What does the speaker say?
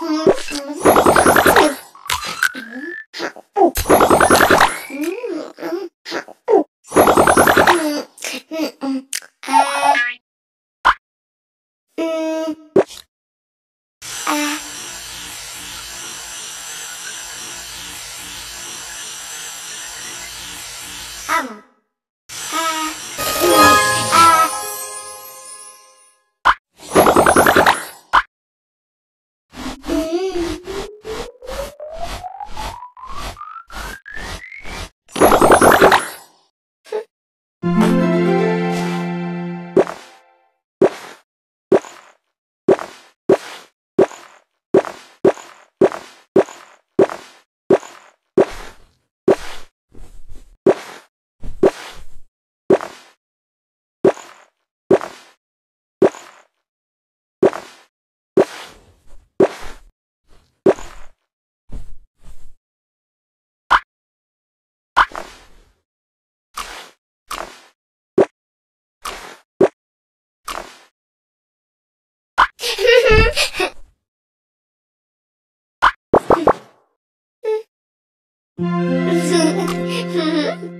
Mm-hmm. Mm-hmm.